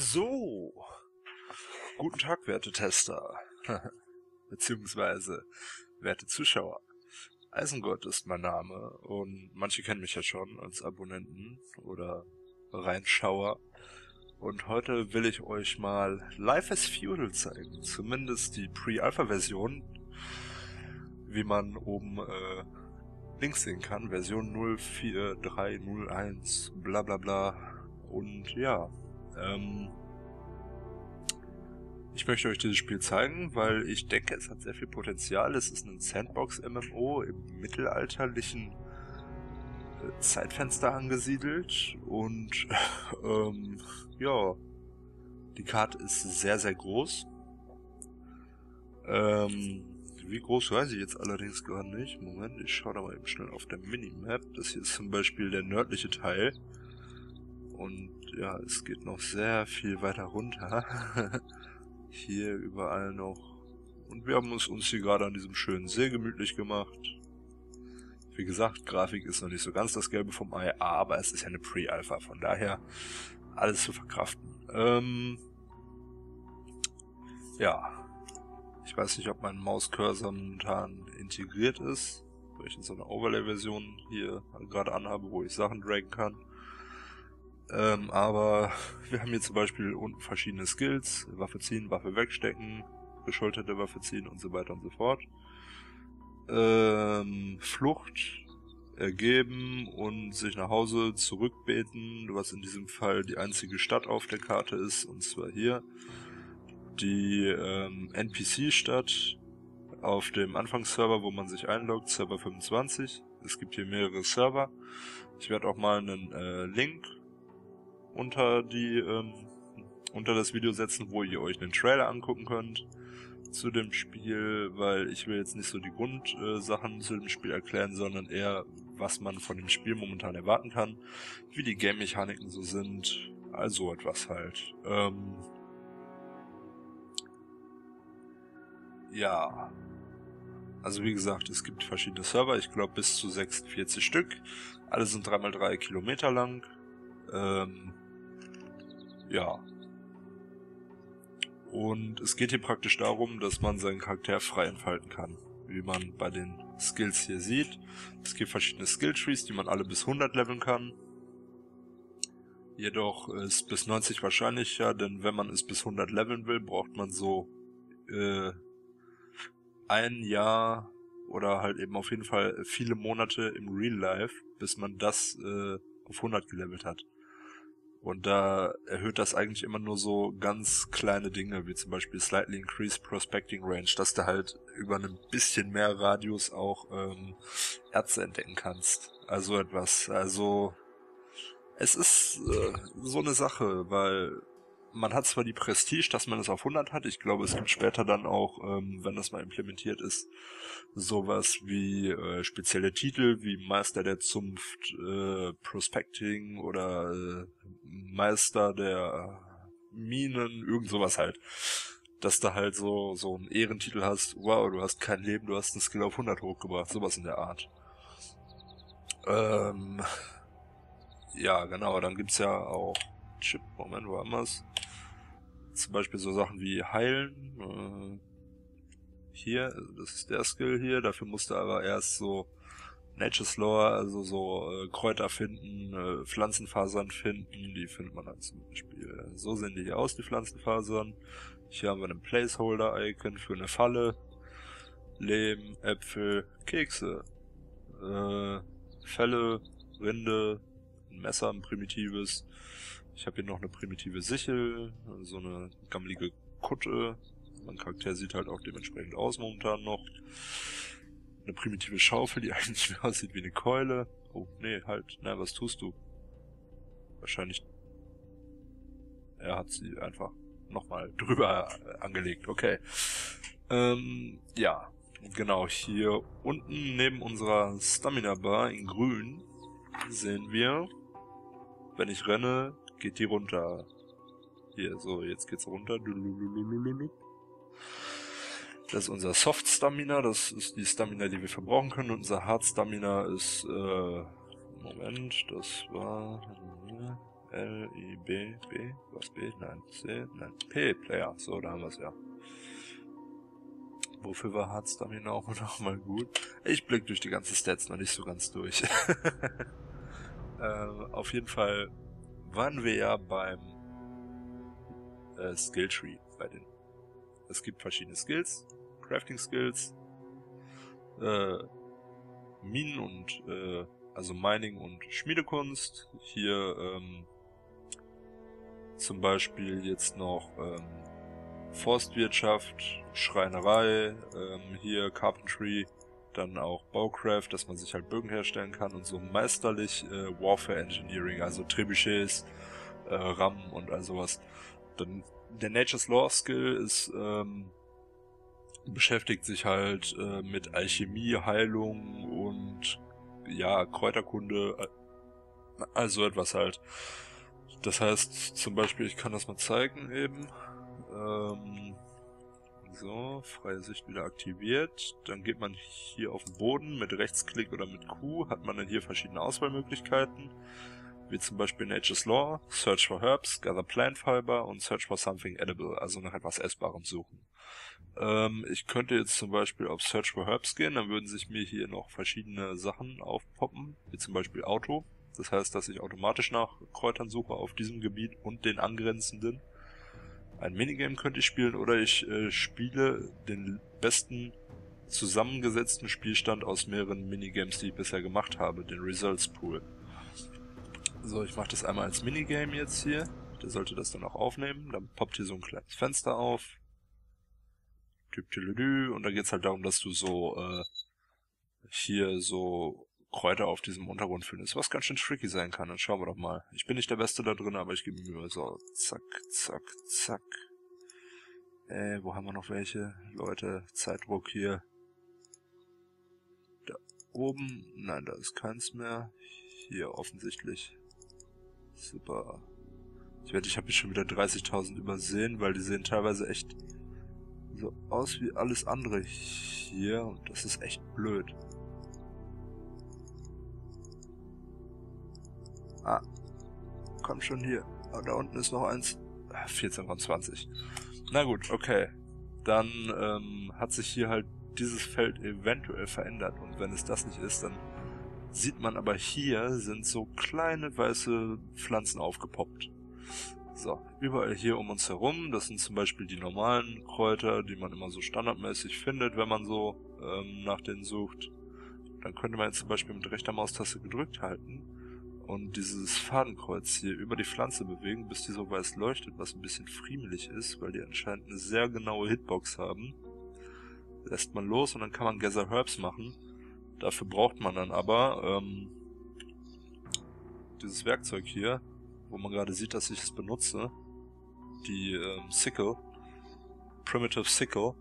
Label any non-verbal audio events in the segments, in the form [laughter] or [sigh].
So. Guten Tag, werte Tester. [laughs] Beziehungsweise werte Zuschauer. Eisengott ist mein Name und manche kennen mich ja schon als Abonnenten oder Reinschauer. Und heute will ich euch mal Life as Feudal zeigen. Zumindest die Pre-Alpha-Version, wie man oben äh, links sehen kann. Version 04301, bla bla bla. Und ja, ähm, ich möchte euch dieses Spiel zeigen, weil ich denke, es hat sehr viel Potenzial. Es ist ein Sandbox-MMO im mittelalterlichen äh, Zeitfenster angesiedelt und [laughs] ähm, ja, die Karte ist sehr, sehr groß. Ähm, wie groß weiß ich jetzt allerdings gar nicht. Moment, ich schaue da mal eben schnell auf der Minimap. Das hier ist zum Beispiel der nördliche Teil. Und ja, es geht noch sehr viel weiter runter. [laughs] hier überall noch. Und wir haben uns, uns hier gerade an diesem schönen See gemütlich gemacht. Wie gesagt, Grafik ist noch nicht so ganz das Gelbe vom Ei, aber es ist ja eine Pre-Alpha, von daher alles zu verkraften. Ähm, ja, ich weiß nicht, ob mein Mauscursor momentan integriert ist, weil ich in so einer Overlay-Version hier gerade anhabe, wo ich Sachen draggen kann. Ähm, aber [laughs] wir haben hier zum Beispiel unten verschiedene Skills. Waffe ziehen, Waffe wegstecken, geschulterte Waffe ziehen und so weiter und so fort. Ähm, Flucht ergeben und sich nach Hause zurückbeten, was in diesem Fall die einzige Stadt auf der Karte ist, und zwar hier die ähm, NPC-Stadt auf dem Anfangsserver, wo man sich einloggt, Server 25. Es gibt hier mehrere Server. Ich werde auch mal einen äh, Link unter die ähm, unter das Video setzen, wo ihr euch einen Trailer angucken könnt zu dem Spiel, weil ich will jetzt nicht so die Grundsachen zu dem Spiel erklären, sondern eher, was man von dem Spiel momentan erwarten kann, wie die Game-Mechaniken so sind, also etwas halt. Ähm, ja, also wie gesagt, es gibt verschiedene Server, ich glaube bis zu 46 Stück. Alle sind 3x3 Kilometer lang. Ähm, ja. Und es geht hier praktisch darum, dass man seinen Charakter frei entfalten kann. Wie man bei den Skills hier sieht. Es gibt verschiedene Skilltrees, die man alle bis 100 leveln kann. Jedoch ist bis 90 wahrscheinlicher, denn wenn man es bis 100 leveln will, braucht man so äh, ein Jahr oder halt eben auf jeden Fall viele Monate im Real Life, bis man das äh, auf 100 gelevelt hat. Und da erhöht das eigentlich immer nur so ganz kleine Dinge, wie zum Beispiel Slightly Increased Prospecting Range, dass du halt über ein bisschen mehr Radius auch ähm, Ärzte entdecken kannst. Also etwas. Also es ist äh, so eine Sache, weil man hat zwar die Prestige, dass man es auf 100 hat. Ich glaube, es gibt später dann auch, ähm, wenn das mal implementiert ist, sowas wie äh, spezielle Titel wie Meister der Zunft, äh, Prospecting oder äh, Meister der Minen, irgend sowas halt. Dass du halt so, so einen Ehrentitel hast, wow, du hast kein Leben, du hast einen Skill auf 100 hochgebracht, sowas in der Art. Ähm, ja, genau, dann gibt's ja auch Chip, Moment, wo haben wir's? Zum Beispiel so Sachen wie heilen. Äh, hier, das ist der Skill hier, dafür musst du aber erst so Nature's Lore, also so äh, Kräuter finden, äh, Pflanzenfasern finden, die findet man dann zum Beispiel. So sehen die hier aus, die Pflanzenfasern. Hier haben wir ein Placeholder-Icon für eine Falle. Lehm, Äpfel, Kekse, äh, Felle, Rinde, ein Messer, ein primitives. Ich habe hier noch eine primitive Sichel, so eine gammelige Kutte. Mein Charakter sieht halt auch dementsprechend aus momentan noch. Eine primitive Schaufel, die [laughs] eigentlich mehr aussieht wie eine Keule. Oh, nee, halt, na, was tust du? Wahrscheinlich... Er hat sie einfach nochmal [laughs] drüber angelegt, okay. Ähm, ja, genau, hier unten neben unserer Stamina Bar in grün sehen wir, wenn ich renne, geht die runter. Hier, so, jetzt geht's runter. Das ist unser Soft Stamina, das ist die Stamina, die wir verbrauchen können. Und unser Hard Stamina ist, äh, Moment, das war, L, I, B, B, was B? Nein, C, nein, P, Player. So, da haben wir es ja. Wofür war Hardstamina auch [laughs] noch mal gut? Ich blick durch die ganzen Stats noch nicht so ganz durch. [laughs] äh, auf jeden Fall waren wir ja beim äh, Skilltree bei den. Es gibt verschiedene Skills, Crafting Skills, äh, Minen und äh, also Mining und Schmiedekunst. Hier ähm, zum Beispiel jetzt noch ähm, Forstwirtschaft, Schreinerei, ähm, hier Carpentry, dann auch Baucraft, dass man sich halt Bögen herstellen kann und so meisterlich äh, Warfare Engineering, also Trebuchets, äh, RAM und all sowas. Dann der Nature's Law Skill ist ähm, beschäftigt sich halt äh, mit Alchemie, Heilung und ja, Kräuterkunde, also etwas halt. Das heißt, zum Beispiel, ich kann das mal zeigen eben. Ähm, so, freie Sicht wieder aktiviert. Dann geht man hier auf den Boden mit Rechtsklick oder mit Q, hat man dann hier verschiedene Auswahlmöglichkeiten. Wie zum Beispiel Nature's Law, Search for Herbs, Gather Plant Fiber und Search for Something Edible, also nach etwas Essbarem suchen. Ähm, ich könnte jetzt zum Beispiel auf Search for Herbs gehen, dann würden sich mir hier noch verschiedene Sachen aufpoppen, wie zum Beispiel Auto. Das heißt, dass ich automatisch nach Kräutern suche auf diesem Gebiet und den angrenzenden. Ein Minigame könnte ich spielen oder ich äh, spiele den besten zusammengesetzten Spielstand aus mehreren Minigames, die ich bisher gemacht habe, den Results Pool. So, ich mache das einmal als Minigame jetzt hier. Der sollte das dann auch aufnehmen. Dann poppt hier so ein kleines Fenster auf. Und da geht's halt darum, dass du so äh, hier so Kräuter auf diesem Untergrund findest, was ganz schön tricky sein kann. Dann schauen wir doch mal. Ich bin nicht der Beste da drin, aber ich gebe mir so zack, zack, zack. Äh, wo haben wir noch welche? Leute, Zeitdruck hier. Da oben, nein, da ist keins mehr. Hier offensichtlich. Super. Ich wette, ich habe hier schon wieder 30.000 übersehen, weil die sehen teilweise echt so aus wie alles andere hier und das ist echt blöd. Ah, komm schon hier. Ah, da unten ist noch eins. 14 von 20. Na gut, okay. Dann ähm, hat sich hier halt dieses Feld eventuell verändert und wenn es das nicht ist, dann sieht man aber hier sind so kleine weiße Pflanzen aufgepoppt. So, überall hier um uns herum, das sind zum Beispiel die normalen Kräuter, die man immer so standardmäßig findet, wenn man so ähm, nach denen sucht. Dann könnte man jetzt zum Beispiel mit rechter Maustaste gedrückt halten und dieses Fadenkreuz hier über die Pflanze bewegen, bis die so weiß leuchtet, was ein bisschen friemelig ist, weil die anscheinend eine sehr genaue Hitbox haben. Lässt man los und dann kann man Gather Herbs machen. Dafür braucht man dann aber ähm, dieses Werkzeug hier, wo man gerade sieht, dass ich es benutze. Die ähm, Sickle. Primitive Sickle.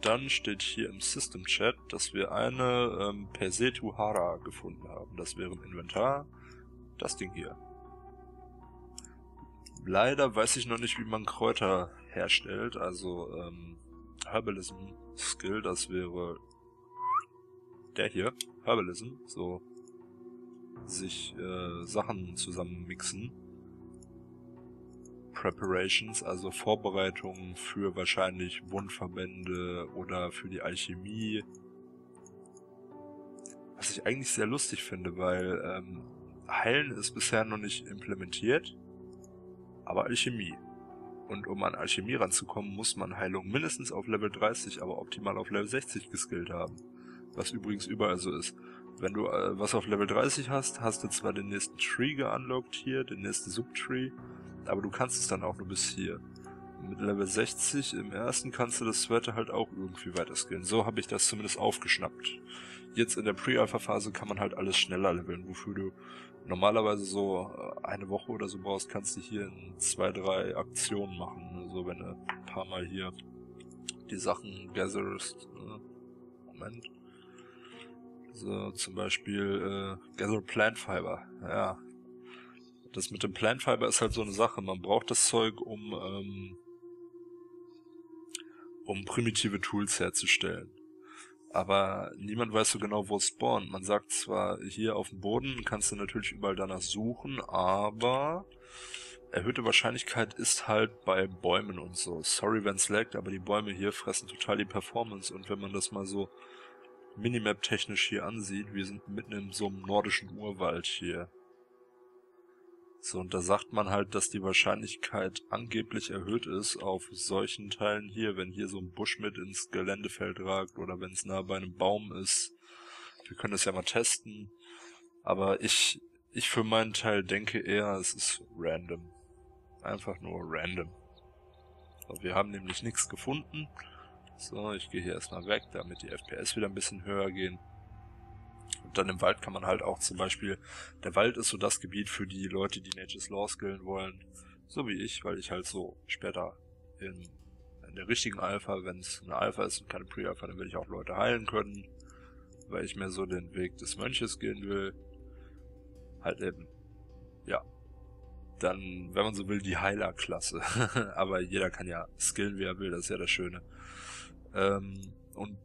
Dann steht hier im System Chat, dass wir eine ähm, Persetu Hara gefunden haben. Das wäre im Inventar das Ding hier. Leider weiß ich noch nicht, wie man Kräuter herstellt. Also ähm, Herbalism Skill, das wäre der hier, Herbalism, so sich äh, Sachen zusammen mixen. Preparations, also Vorbereitungen für wahrscheinlich Wundverbände oder für die Alchemie. Was ich eigentlich sehr lustig finde, weil ähm, Heilen ist bisher noch nicht implementiert, aber Alchemie. Und um an Alchemie ranzukommen, muss man Heilung mindestens auf Level 30, aber optimal auf Level 60 geskillt haben. Was übrigens überall so ist. Wenn du äh, was auf Level 30 hast, hast du zwar den nächsten Tree geunlockt hier, den nächsten Subtree, aber du kannst es dann auch nur bis hier. Mit Level 60 im ersten kannst du das zweite halt auch irgendwie weiter skillen. So habe ich das zumindest aufgeschnappt. Jetzt in der Pre-Alpha-Phase kann man halt alles schneller leveln, wofür du normalerweise so äh, eine Woche oder so brauchst, kannst du hier in zwei, drei Aktionen machen. Also wenn du ein paar Mal hier die Sachen gatherst. Ne? Moment. So, zum Beispiel äh, Gather Plant Fiber. Ja. Das mit dem Plant Fiber ist halt so eine Sache. Man braucht das Zeug, um, ähm, um primitive Tools herzustellen. aber niemand weiß so genau, wo es spawnt. Man sagt zwar, hier auf dem Boden kannst du natürlich überall danach suchen, aber erhöhte Wahrscheinlichkeit ist halt bei Bäumen und so. Sorry, wenn's laggt, aber die Bäume hier fressen total die Performance und wenn man das mal so Minimap-technisch hier ansieht, wir sind mitten in so einem nordischen Urwald hier. So, und da sagt man halt, dass die Wahrscheinlichkeit angeblich erhöht ist auf solchen Teilen hier, wenn hier so ein Busch mit ins Geländefeld ragt oder wenn es nah bei einem Baum ist. Wir können das ja mal testen. Aber ich, ich für meinen Teil denke eher, es ist random. Einfach nur random. So, wir haben nämlich nichts gefunden. So, ich gehe hier erstmal weg, damit die FPS wieder ein bisschen höher gehen. Und dann im Wald kann man halt auch zum Beispiel, der Wald ist so das Gebiet für die Leute, die Nature's Law skillen wollen, so wie ich, weil ich halt so später in, in der richtigen Alpha, wenn es eine Alpha ist und keine Pre-Alpha, dann will ich auch Leute heilen können, weil ich mir so den Weg des Mönches gehen will. Halt eben, ja. Dann, wenn man so will, die Heilerklasse. [laughs] Aber jeder kann ja skillen, wie er will, das ist ja das Schöne. Ähm, und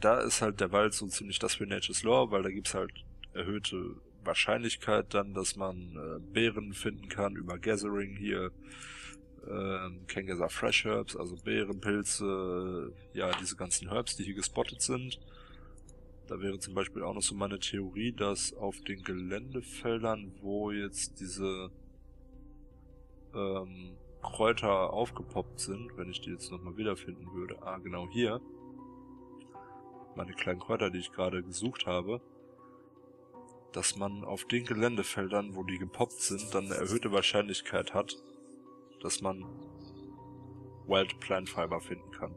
da ist halt der Wald so ziemlich das für Nature's Law, weil da gibt's halt erhöhte Wahrscheinlichkeit dann, dass man äh, Beeren finden kann über Gathering hier. Ähm, Kengasa Fresh Herbs, also Beeren, Pilze, ja, diese ganzen Herbs, die hier gespottet sind. Da wäre zum Beispiel auch noch so meine Theorie, dass auf den Geländefeldern, wo jetzt diese ähm, Kräuter aufgepoppt sind, wenn ich die jetzt nochmal wiederfinden würde, ah, genau hier, meine kleinen Kräuter, die ich gerade gesucht habe, dass man auf den Geländefeldern, wo die gepoppt sind, dann eine erhöhte Wahrscheinlichkeit hat, dass man Wild Plant Fiber finden kann.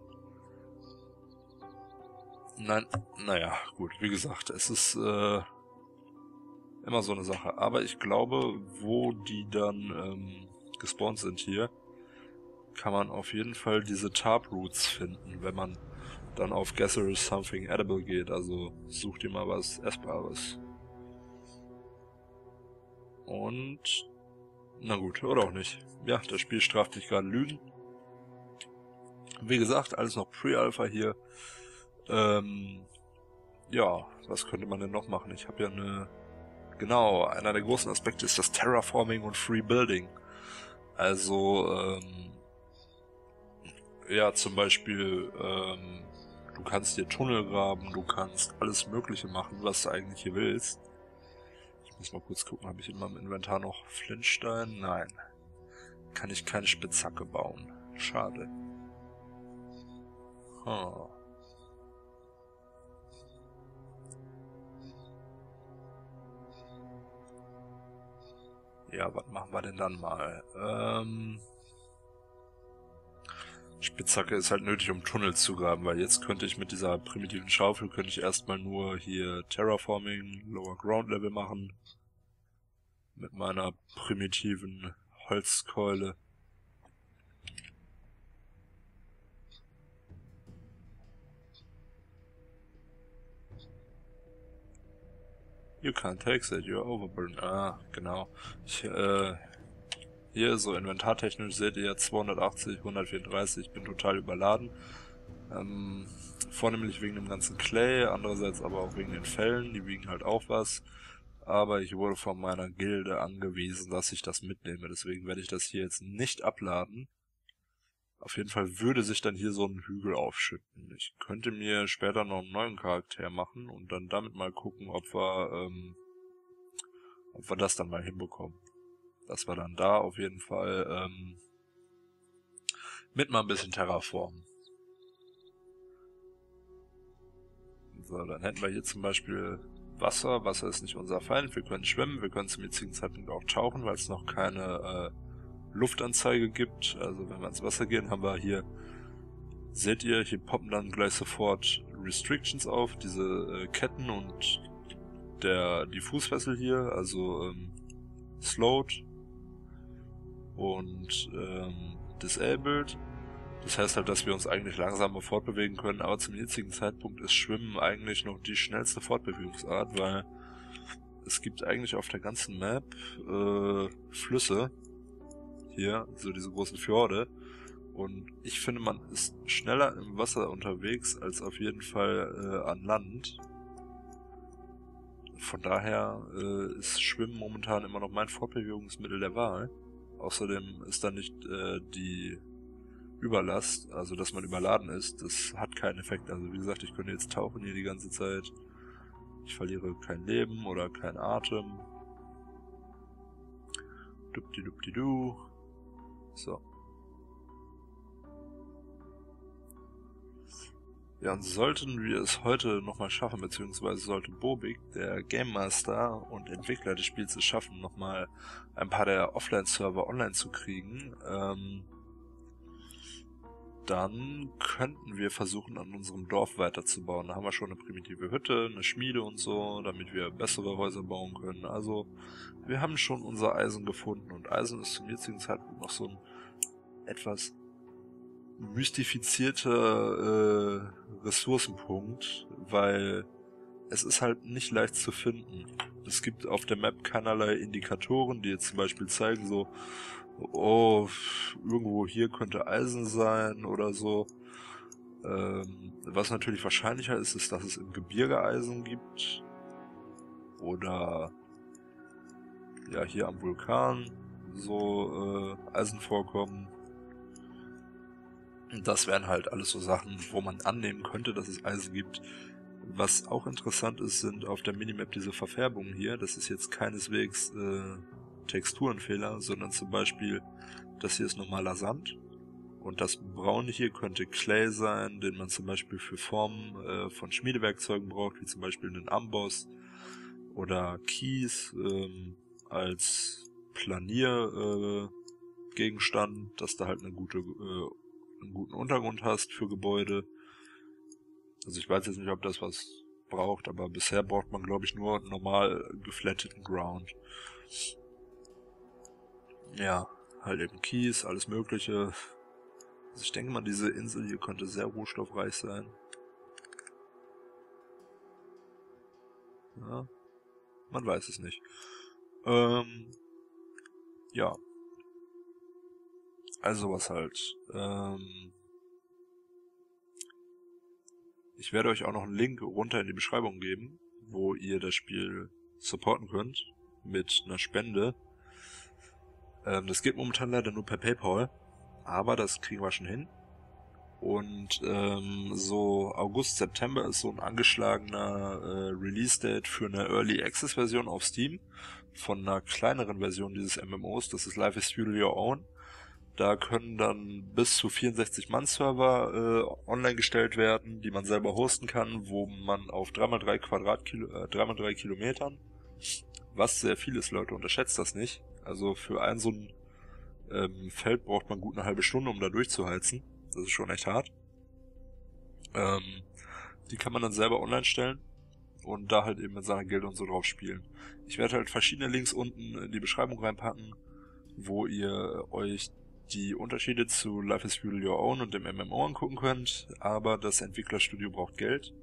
Nein, naja, gut, wie gesagt, es ist äh, immer so eine Sache. Aber ich glaube, wo die dann ähm, gespawnt sind hier, kann man auf jeden Fall diese Tarp-Roots finden, wenn man dann auf Gather Something Edible geht. Also such dir mal was Essbares. Und... Na gut, oder auch nicht. Ja, das Spiel straft dich gerade Lügen. Wie gesagt, alles noch Pre-Alpha hier. Ähm, ja, was könnte man denn noch machen? Ich habe ja eine... Genau, einer der großen Aspekte ist das Terraforming und Free Building. Also, ähm, ja, zum Beispiel, ähm, Du kannst dir Tunnel graben, du kannst alles mögliche machen, was du eigentlich hier willst. Ich muss mal kurz gucken, habe ich in meinem Inventar noch Flintstein? Nein. Kann ich keine Spitzhacke bauen. Schade. Huh. Ja, was machen wir denn dann mal? Ähm... Spitzhacke ist halt nötig, um Tunnel zu graben, weil jetzt könnte ich mit dieser primitiven Schaufel, könnte ich erstmal nur hier Terraforming, Lower Ground Level machen. Mit meiner primitiven Holzkeule. You can't take that, you're overburdened. Ah, genau. Ich, äh, hier, so inventartechnisch seht ihr 280, 134, ich bin total überladen. Ähm, vornehmlich wegen dem ganzen Clay, andererseits aber auch wegen den Fällen, die wiegen halt auch was. Aber ich wurde von meiner Gilde angewiesen, dass ich das mitnehme, deswegen werde ich das hier jetzt nicht abladen. Auf jeden Fall würde sich dann hier so ein Hügel aufschütten. Ich könnte mir später noch einen neuen Charakter machen und dann damit mal gucken, ob wir, ähm, ob wir das dann mal hinbekommen dass wir dann da auf jeden Fall ähm, mit mal ein bisschen Terraform. So, dann hätten wir hier zum Beispiel Wasser. Wasser ist nicht unser Feind. Wir können schwimmen. Wir können zum jetzigen Zeitpunkt auch tauchen, weil es noch keine äh, Luftanzeige gibt. Also wenn wir ins Wasser gehen, haben wir hier, seht ihr, hier poppen dann gleich sofort Restrictions auf, diese äh, Ketten und der die Fußfessel hier, also ähm, slowed und ähm, disabled. Das heißt halt, dass wir uns eigentlich langsamer fortbewegen können, aber zum jetzigen Zeitpunkt ist Schwimmen eigentlich noch die schnellste Fortbewegungsart, weil es gibt eigentlich auf der ganzen Map äh, Flüsse, hier, so diese großen Fjorde, Und ich finde, man ist schneller im Wasser unterwegs als auf jeden Fall äh, an Land. Von daher äh, ist Schwimmen momentan immer noch mein Fortbewegungsmittel der Wahl. Außerdem ist da nicht äh, die Überlast, also dass man überladen ist, das hat keinen Effekt. Also wie gesagt, ich könnte jetzt tauchen hier die ganze Zeit. Ich verliere kein Leben oder kein Atem. Dupdi-dupdi-du. So. Ja, und sollten wir es heute nochmal schaffen, beziehungsweise sollte Bobik, der Game Master und Entwickler des Spiels, es schaffen, nochmal ein paar der Offline-Server online zu kriegen, ähm, dann könnten wir versuchen, an unserem Dorf weiterzubauen. Da haben wir schon eine primitive Hütte, eine Schmiede und so, damit wir bessere Häuser bauen können. Also, wir haben schon unser Eisen gefunden und Eisen ist zum jetzigen Zeitpunkt noch so ein etwas mystifizierter äh, Ressourcenpunkt, weil es ist halt nicht leicht zu finden. Es gibt auf der Map keinerlei Indikatoren, die jetzt zum Beispiel zeigen so, oh, irgendwo hier könnte Eisen sein oder so. Ähm, was natürlich wahrscheinlicher ist, ist, dass es im Gebirge Eisen gibt. Oder ja, hier am Vulkan so äh, Eisen vorkommen. Das wären halt alles so Sachen, wo man annehmen könnte, dass es Eisen gibt. Was auch interessant ist, sind auf der Minimap diese Verfärbungen hier. Das ist jetzt keineswegs äh, Texturenfehler, sondern zum Beispiel, das hier ist normaler Sand und das braune hier könnte Clay sein, den man zum Beispiel für Formen äh, von Schmiedewerkzeugen braucht, wie zum Beispiel einen Amboss oder Kies ähm, als Planiergegenstand, äh, dass du halt eine gute, äh, einen guten Untergrund hast für Gebäude. Also ich weiß jetzt nicht, ob das was braucht, aber bisher braucht man glaube ich nur normal geflatteten Ground. Ja, halt eben Kies, alles mögliche. Also ich denke mal, diese Insel hier könnte sehr rohstoffreich sein. Ja, man weiß es nicht. Ähm, ja. Also was halt. Ähm, ich werde euch auch noch einen Link runter in die Beschreibung geben, wo ihr das Spiel supporten könnt mit einer Spende. Ähm, das geht momentan leider nur per PayPal, aber das kriegen wir schon hin. Und ähm, so August, September ist so ein angeschlagener äh, Release-Date für eine Early Access-Version auf Steam von einer kleineren Version dieses MMOs. Das ist Life is Fuel Your Own. Da können dann bis zu 64 Mann-Server äh, online gestellt werden, die man selber hosten kann, wo man auf 3x3 Quadratkilo, äh, 3x3 Kilometern, was sehr viel ist, Leute, unterschätzt das nicht, also für ein so ein ähm, Feld braucht man gut eine halbe Stunde, um da durchzuheizen. Das ist schon echt hart. Ähm, die kann man dann selber online stellen und da halt eben mit seiner Geld und so drauf spielen. Ich werde halt verschiedene Links unten in die Beschreibung reinpacken, wo ihr euch die Unterschiede zu Life is Fuel Your Own und dem MMO angucken könnt, aber das Entwicklerstudio braucht Geld.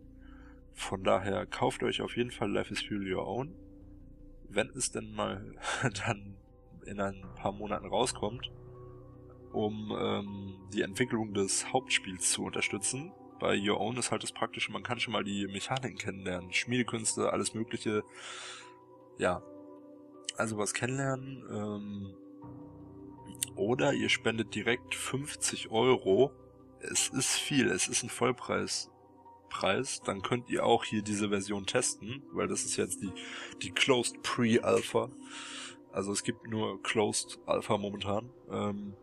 Von daher kauft euch auf jeden Fall Life is Fuel Your Own wenn es denn mal [laughs] dann in ein paar Monaten rauskommt, um ähm, die Entwicklung des Hauptspiels zu unterstützen. Bei Your Own ist halt das Praktische, man kann schon mal die Mechaniken kennenlernen, Schmiedekünste, alles Mögliche. Ja, also was kennenlernen. Ähm, oder ihr spendet direkt 50 Euro. Es ist viel, es ist ein Vollpreis Preis, dann könnt ihr auch hier diese Version testen, weil das ist jetzt die, die Closed Pre-Alpha. Also es gibt nur Closed Alpha momentan. Ähm,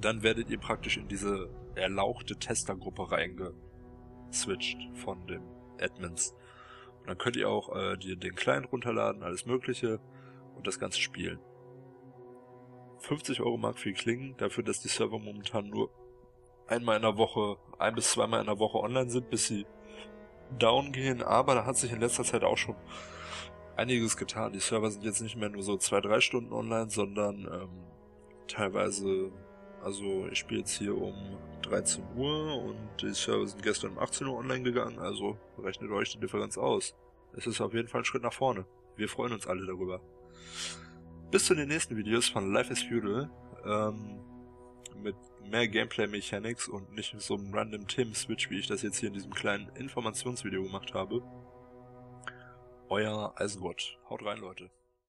dann werdet ihr praktisch in diese erlauchte Testergruppe reingeswitcht von den Admins. Und dann könnt ihr auch äh, die, den Client runterladen, alles mögliche und das Ganze spielen. 50 Euro mag viel klingen, dafür, dass die Server momentan nur einmal in der Woche, ein bis zweimal in der Woche online sind, bis sie down gehen, aber da hat sich in letzter Zeit auch schon einiges getan. Die Server sind jetzt nicht mehr nur so zwei, drei Stunden online, sondern ähm, teilweise, also ich spiele jetzt hier um 13 Uhr und die Server sind gestern um 18 Uhr online gegangen, also rechnet euch die Differenz aus. Es ist auf jeden Fall ein Schritt nach vorne. Wir freuen uns alle darüber. Bis zu den nächsten Videos von Life is Feudal. Ähm, mit mehr Gameplay-Mechanics und nicht so einem random Tim-Switch, wie ich das jetzt hier in diesem kleinen Informationsvideo gemacht habe. Euer Eisenwort. Haut rein, Leute.